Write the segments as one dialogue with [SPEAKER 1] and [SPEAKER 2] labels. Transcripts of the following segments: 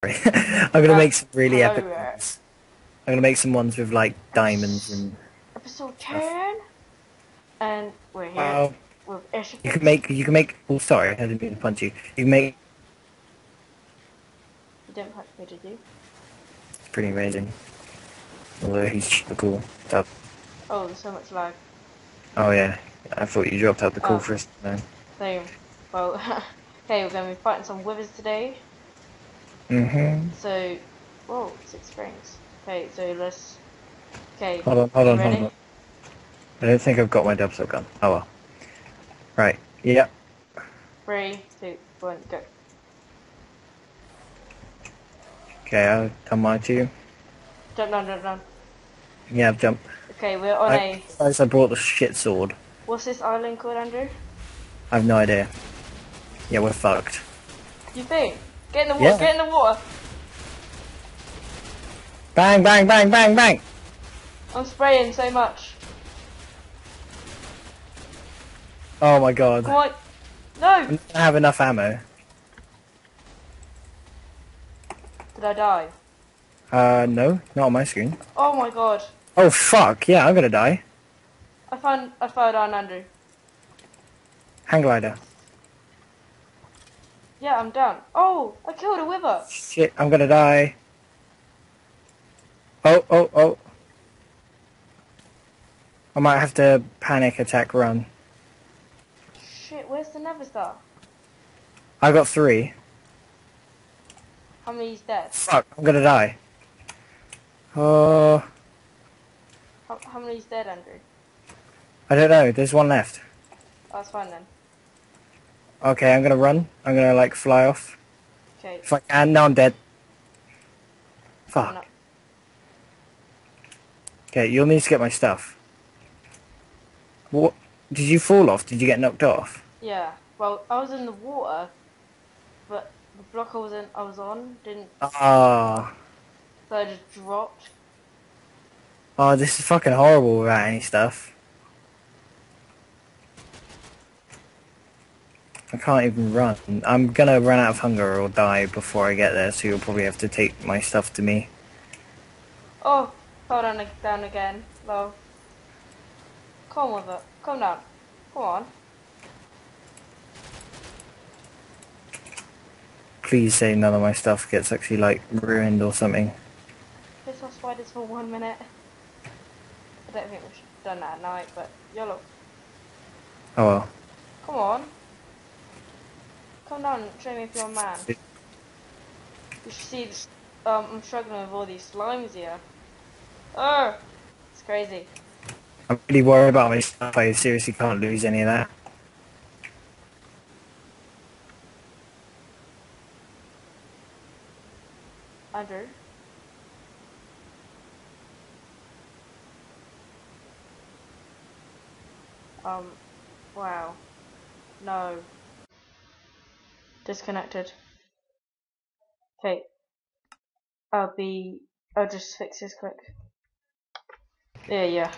[SPEAKER 1] I'm gonna make some really epic
[SPEAKER 2] there.
[SPEAKER 1] ones. I'm gonna make some ones with like diamonds and.
[SPEAKER 2] Episode 10. And we're here
[SPEAKER 1] Wow.
[SPEAKER 2] with Ishika.
[SPEAKER 1] You can make. You can make. Oh, sorry, I didn't mean to punch you. You can make.
[SPEAKER 2] You didn't punch me, did you?
[SPEAKER 1] It's pretty amazing. Although he's super cool.
[SPEAKER 2] Oh, there's so much lag.
[SPEAKER 1] Oh yeah, I thought you dropped out the call
[SPEAKER 2] Oh.
[SPEAKER 1] for a second.
[SPEAKER 2] Same. Well, okay, we're going to be fighting some withers today.
[SPEAKER 1] Mm-hmm.
[SPEAKER 2] So, whoa, six frames. Okay, so let's. Okay.
[SPEAKER 1] Hold on, hold on, hold on. I don't think I've got my dubstep gun. Oh well. Right. Yep.
[SPEAKER 2] Three, two, one, go.
[SPEAKER 1] Okay, I'll come on to you.
[SPEAKER 2] Jump down, jump down.
[SPEAKER 1] Yeah, I've jumped.
[SPEAKER 2] Okay, we're on
[SPEAKER 1] I,
[SPEAKER 2] a.
[SPEAKER 1] first I brought the shit sword.
[SPEAKER 2] What's this island called, Andrew?
[SPEAKER 1] I have no idea. Yeah, we're fucked.
[SPEAKER 2] You think? Get in the water,
[SPEAKER 1] Yeah.
[SPEAKER 2] get in the water!
[SPEAKER 1] Bang, bang, bang, bang, bang!
[SPEAKER 2] I'm spraying so much.
[SPEAKER 1] Oh my god.
[SPEAKER 2] On. No!
[SPEAKER 1] I don't have enough ammo.
[SPEAKER 2] Did I die?
[SPEAKER 1] Uh, no, not on my screen.
[SPEAKER 2] Oh my god.
[SPEAKER 1] Oh fuck, yeah, I'm gonna die.
[SPEAKER 2] I found, I fell down, Andrew.
[SPEAKER 1] Hang glider.
[SPEAKER 2] Yeah, I'm down. Oh, I killed a wither.
[SPEAKER 1] Shit, I'm gonna die. Oh, oh, oh. I might have to panic attack run.
[SPEAKER 2] Shit, where's the Nether Star?
[SPEAKER 1] I got three.
[SPEAKER 2] How many's dead?
[SPEAKER 1] Fuck, I'm gonna die. Oh,
[SPEAKER 2] How, how many's dead, Andrew?
[SPEAKER 1] I don't know, there's one left.
[SPEAKER 2] Oh, that's fine then.
[SPEAKER 1] Okay, I'm gonna run. I'm gonna like fly off.
[SPEAKER 2] Okay.
[SPEAKER 1] If I can, now I'm dead. Fuck.
[SPEAKER 2] not-
[SPEAKER 1] Okay, you'll need to get my stuff. What? Did you fall off? Did you get knocked off?
[SPEAKER 2] Yeah. Well, I was in the water, but the block I was in, I was on didn't.
[SPEAKER 1] Ah.
[SPEAKER 2] So I just dropped.
[SPEAKER 1] Oh, this is fucking horrible without any stuff. I can't even run. I'm gonna run out of hunger or die before I get there, so you'll probably have to take my stuff to me.
[SPEAKER 2] Oh, hold on down again. Lol. Come with it. Come down. Come on.
[SPEAKER 1] Please say none of my stuff gets actually like ruined or something.
[SPEAKER 2] Piss off spiders for one minute. I don't think we should have done that at night, but YOLO.
[SPEAKER 1] Oh well.
[SPEAKER 2] Come on. Come down show me if you're a man. You should see, this- um, I'm struggling with all these slimes here. Oh, it's crazy.
[SPEAKER 1] I'm really worried about my stuff. I seriously can't lose any of that.
[SPEAKER 2] Andrew? Um, wow. No. Disconnected. Okay. I'll be, I'll just fix this quick. Yeah, yeah.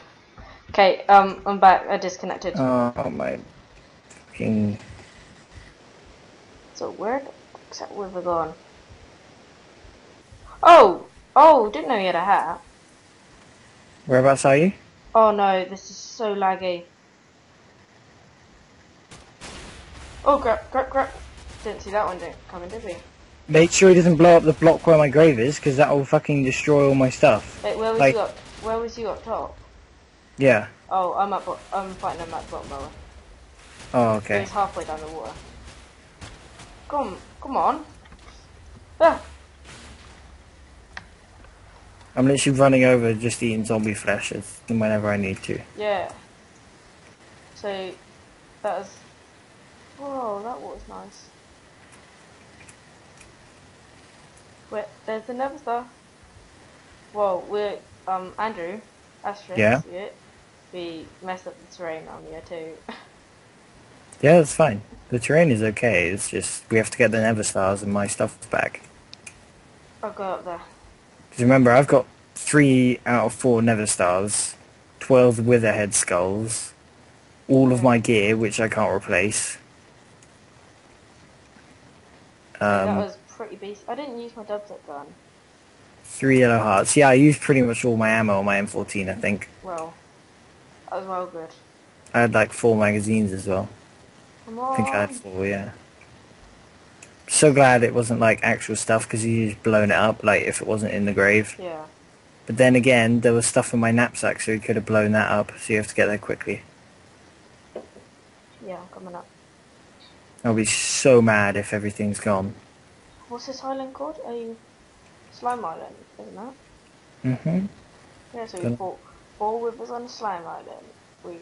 [SPEAKER 2] Okay, um, I'm back. I disconnected.
[SPEAKER 1] Oh my fucking.
[SPEAKER 2] So where the fuck's that river gone? Oh! Oh, didn't know you had a hat.
[SPEAKER 1] Whereabouts are you?
[SPEAKER 2] Oh no, this is so laggy. Oh crap, crap, crap. Didn't see that one didn't coming, did we?
[SPEAKER 1] Make sure he doesn't blow up the block where my grave is, because that will fucking destroy all my stuff.
[SPEAKER 2] Wait, where was
[SPEAKER 1] Like-
[SPEAKER 2] you up? Where was you up top?
[SPEAKER 1] Yeah.
[SPEAKER 2] Oh, I'm up. I'm fighting him at the bottom lower.
[SPEAKER 1] Oh, okay.
[SPEAKER 2] He's halfway down the water. Come, come on. Ah,
[SPEAKER 1] I'm literally running over, just eating zombie flesh whenever I need to.
[SPEAKER 2] yeah. So that was. Whoa, that was nice. Wait, there's another star. Well, we're um Andrew, Asterisk,
[SPEAKER 1] Yeah?
[SPEAKER 2] it. We messed up the terrain on here too.
[SPEAKER 1] Yeah, that's fine. The terrain is okay. It's just we have to get the Nether Stars and my stuff back.
[SPEAKER 2] I'll go up there.
[SPEAKER 1] Because remember, I've got three out of four Nether Stars, twelve Witherhead skulls, all of my gear which I can't replace.
[SPEAKER 2] that
[SPEAKER 1] Um,
[SPEAKER 2] was pretty beast. I didn't use my dubstep gun.
[SPEAKER 1] Three yellow hearts. Yeah, I used pretty much all my ammo on my M14, I think.
[SPEAKER 2] Well, that was well good.
[SPEAKER 1] I had like four magazines as well.
[SPEAKER 2] Come
[SPEAKER 1] I think I had four, yeah. So glad it wasn't like actual stuff because you just blown it up, like if it wasn't in the grave.
[SPEAKER 2] Yeah.
[SPEAKER 1] But then again, there was stuff in my knapsack, so he could have blown that up. So you have to get there quickly.
[SPEAKER 2] Yeah, coming up.
[SPEAKER 1] I'll be so mad if everything's gone.
[SPEAKER 2] What's this island called? A slime island, isn't that?
[SPEAKER 1] hmm
[SPEAKER 2] Yeah, so we fought four withers on a slime island. We.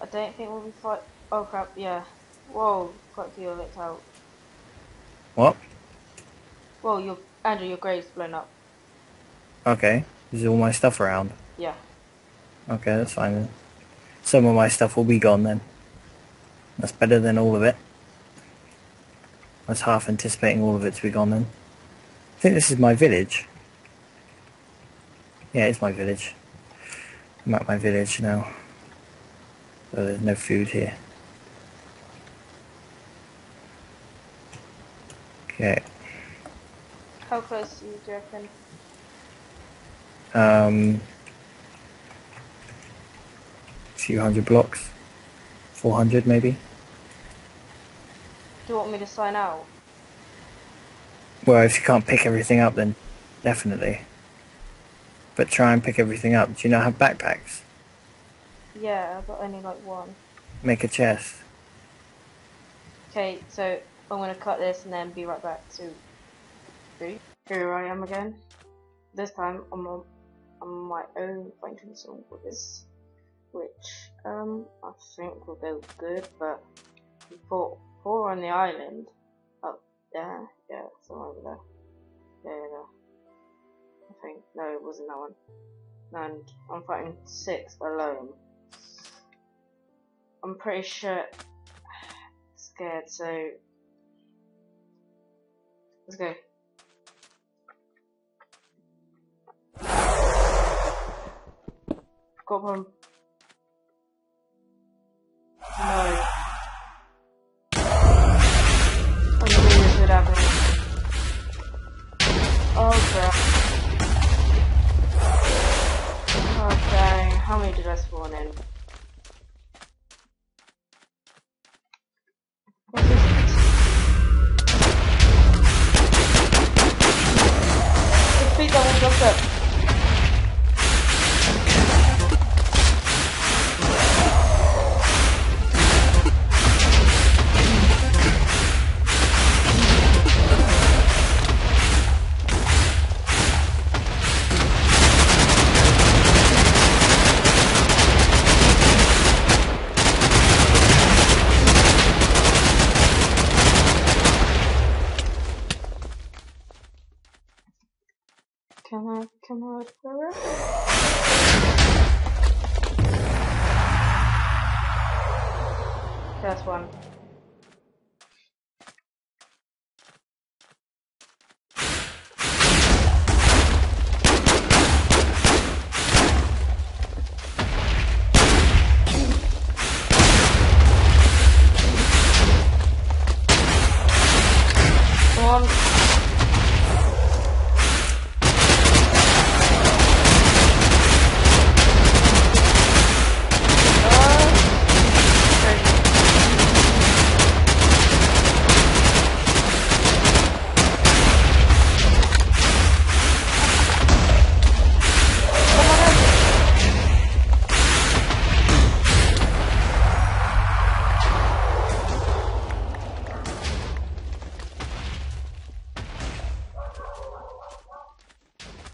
[SPEAKER 2] I don't think we'll be fight. Oh crap! Yeah. Whoa! Quite a few of it's out.
[SPEAKER 1] What?
[SPEAKER 2] Whoa! Your Andrew, your grave's blown up.
[SPEAKER 1] Okay. Is all my stuff around?
[SPEAKER 2] Yeah.
[SPEAKER 1] Okay, that's fine then. Some of my stuff will be gone then. That's better than all of it. Was half anticipating all of it to be gone then. I think this is my village. Yeah, it's my village. I'm at my village now. So there's no food here. Okay.
[SPEAKER 2] How close are you do you reckon?
[SPEAKER 1] Um, few hundred blocks. 400 maybe.
[SPEAKER 2] Do you want me to sign out?
[SPEAKER 1] Well, if you can't pick everything up, then definitely. But try and pick everything up. Do you not have backpacks?
[SPEAKER 2] Yeah, but only like one.
[SPEAKER 1] Make a chest.
[SPEAKER 2] Okay, so I'm gonna cut this and then be right back to three. Here I am again. This time I'm on, on my own song with this, which um I think will go good. But fought four on the island up there, yeah, somewhere over there. Yeah, yeah, yeah. I think no, it wasn't that one. And I'm fighting six alone. I'm pretty sure scared, so let's go. Got one. No. This. Oh crap. Dang, how many did I spawn in? Defeat double jumped up.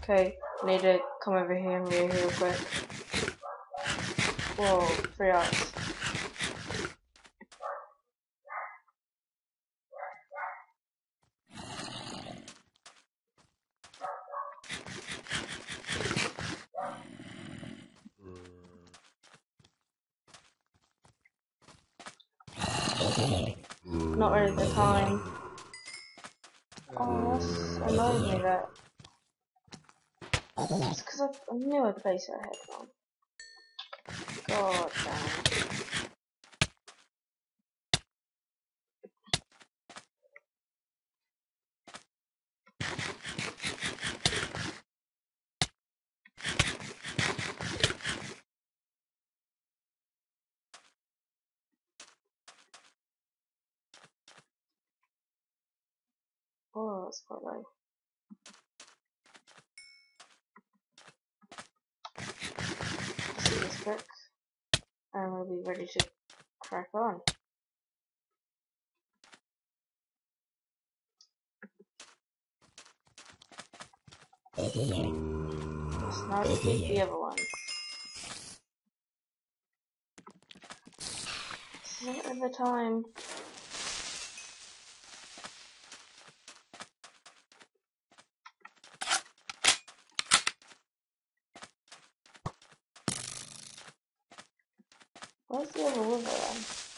[SPEAKER 2] Okay, need to come over here and real real quick. Whoa, three hours. replace her headphone. God damn. Oh, that's quite low. See and we'll be ready to crack on. Let's not defeat the other one. This isn't the time. Where's the other wither then?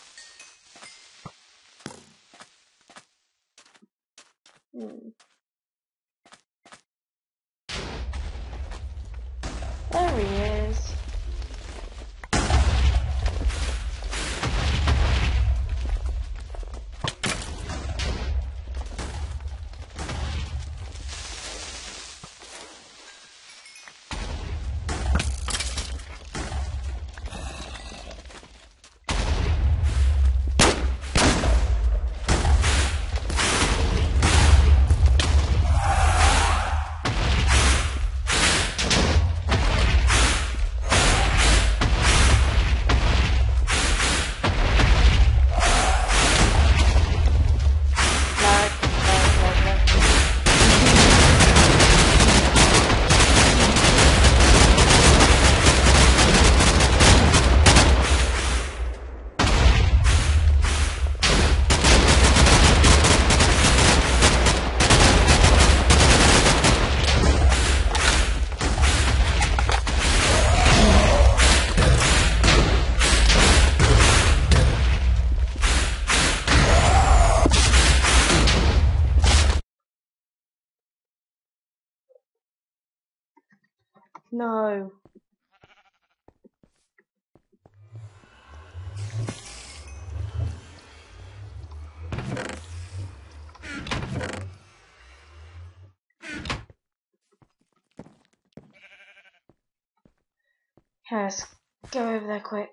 [SPEAKER 2] No. Okay, let's go over there quick.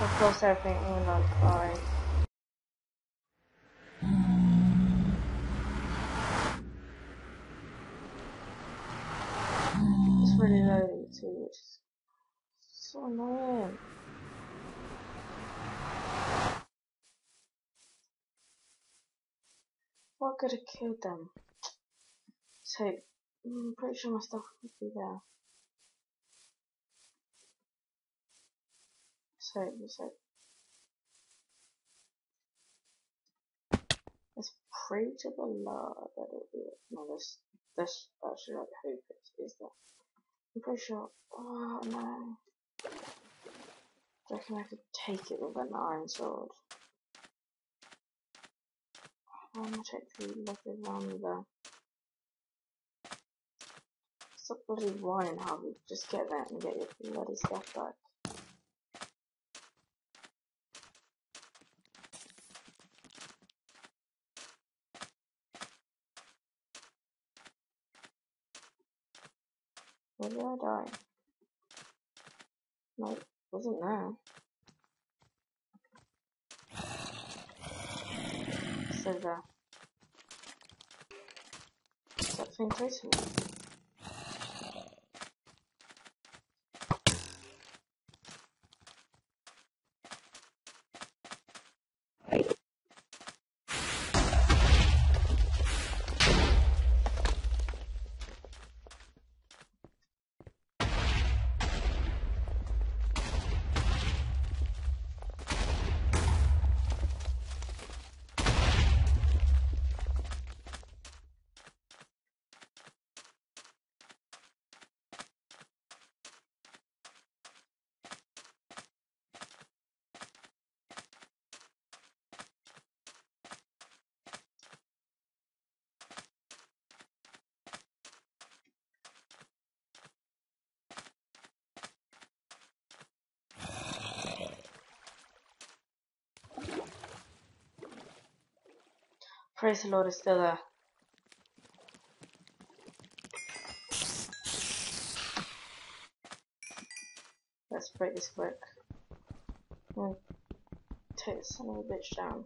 [SPEAKER 2] Of course, everything will not fine. Killed them? So, mm, I'm pretty sure my stuff would be there. So, so. To the Lord that it'll be. No, this, this, actually, I hope it is that. I'm pretty sure. Oh no. You reckon I could take it with an iron sword? I want to check the. Stop bloody whining, Harvey. Just get there and get your bloody stuff back. Where did I die? Nope, wasn't there. There. Is that thing? Praise the Lord is still there. Let's break this quick. I'm gonna take this son of a bitch down.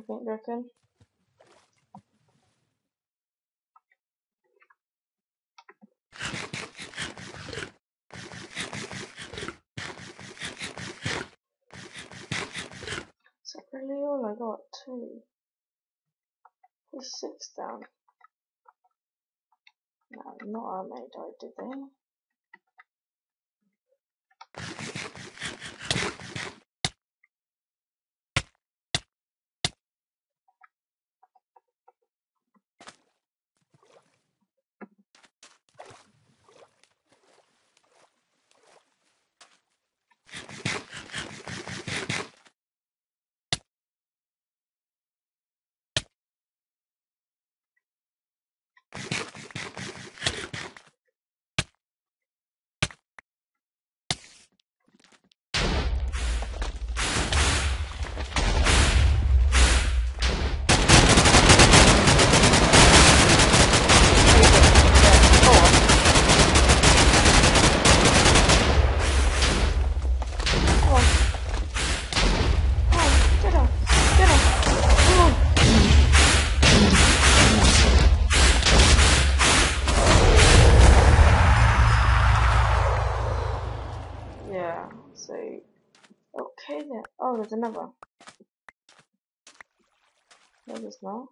[SPEAKER 2] Think, you reckon? That really all I got? Two. There's six down. No, not our mate died, did they? Yeah, so okay then. Oh, there's another. No, there's not.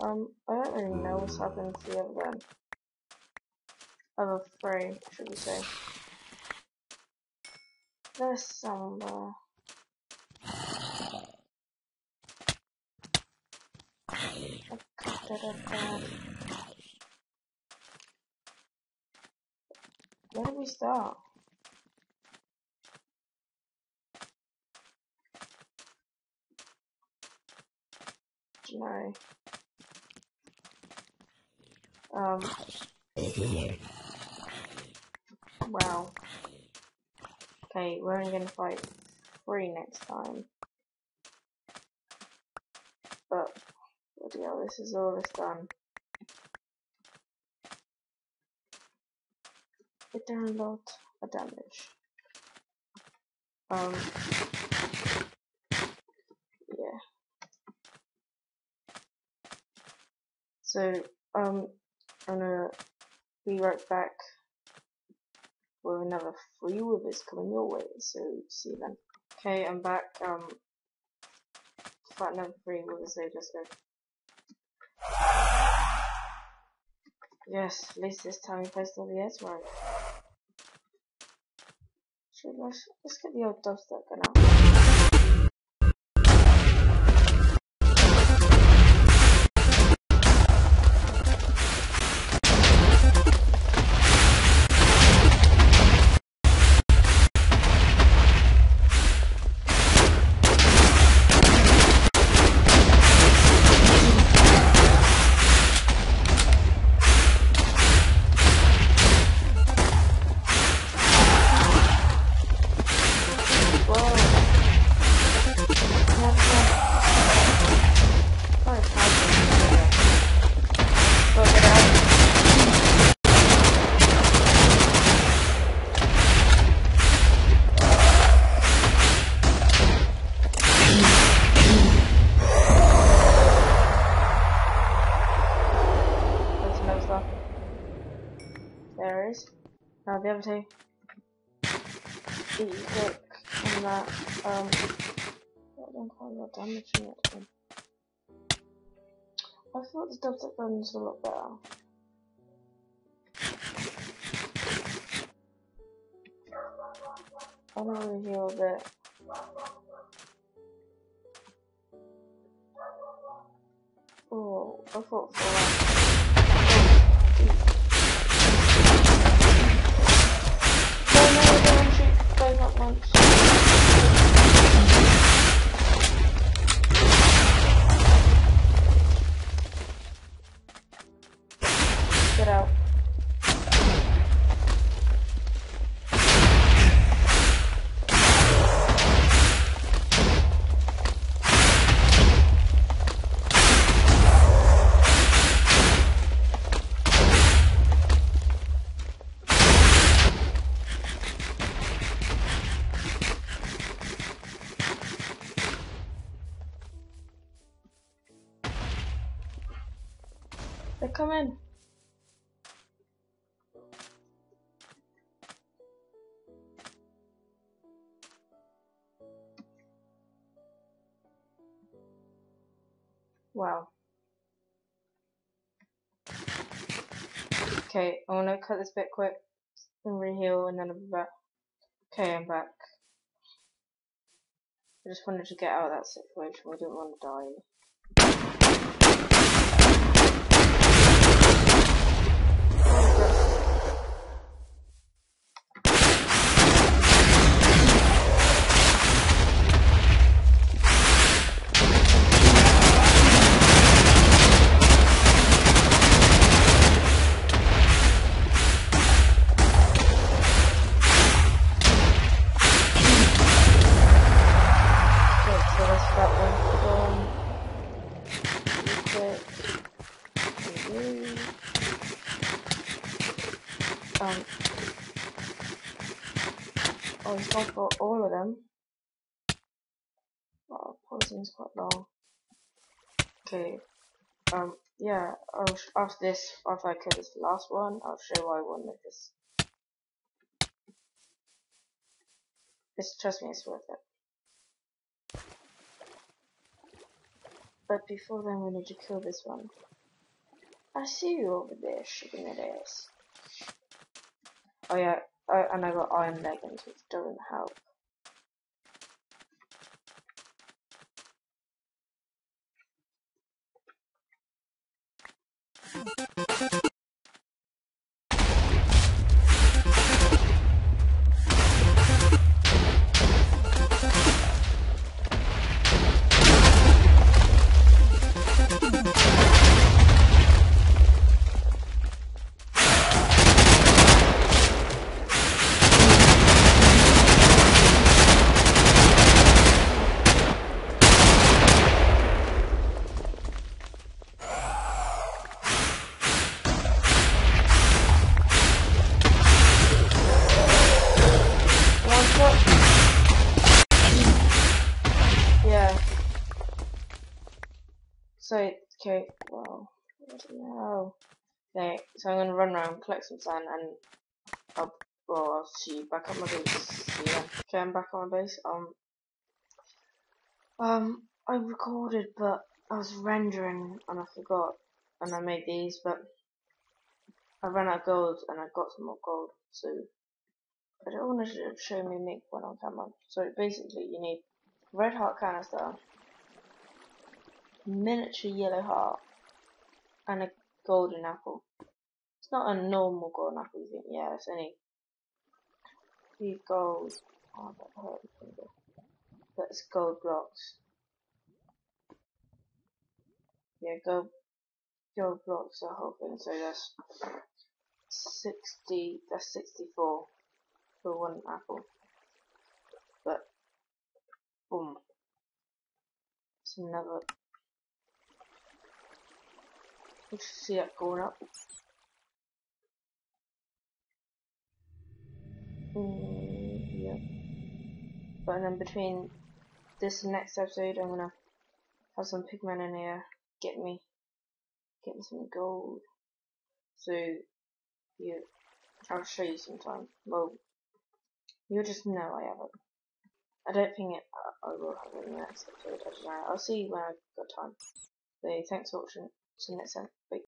[SPEAKER 2] Um, I don't really know what's happened to the other one. Other three, should we say. There's somewhere. Where did we start? Do know? Um. Wow. Okay, we're only gonna fight three next time. But, hell, this is all it's done. It done a lot of damage. Um. Yeah. So, um, I'm gonna be right back with another free withers coming your way, so see you then. Okay, I'm back, um, another free withers, so let's go. Yes, at least this time we placed all the ads right. şeyler. Eski diyotlar da kanal. That. Um, quite. I thought the dubstep guns were a lot better. I don't really heal a bit. Oh, I thought for that. Wow. Okay, I want to cut this bit quick and reheal and then I'll be back. Okay, I'm back. I just wanted to get out of that situation. We didn't want to die. Okay, so that's that one done. Reset. Review. Um. Oh, it's gone for all of them. Oh, poison's quite long. Okay. Um. Yeah. I'll after this, after I kill this last one, I'll show why I won with this. It's trust me, it's worth it. But before then, we need to kill this one. I see you over there shaking that ass. Oh yeah, oh, and I got iron leggings, which doesn't help. So, okay, well, no. Okay, so I'm gonna run around, collect some sand, and I'll, well, I'll see you back at my base. Ya. Okay, I'm back on my base. Um, um, I recorded, but I was rendering, and I forgot, and I made these, but I ran out of gold, and I got some more gold, so I don't want to show me make one on camera. So basically, you need red heart canister, miniature yellow heart, and a golden apple. It's not a normal golden apple, you think? Yeah, it's only three gold. Oh, that hurt. it's gold blocks. Yeah, gold, gold blocks, whole thing. So that's 60, that's 64 for one apple. But, boom. It's another. Should see that going up. Mm, yeah. But then between this and next episode, I'm gonna have some pigmen in here. Get me, get me some gold. So, yeah, I'll show you sometime. Well, you'll just know I have it. I don't think it, I, I will have it in the next episode. I don't know. I'll see when I've got time. So thanks for watching. See you next time. Bye.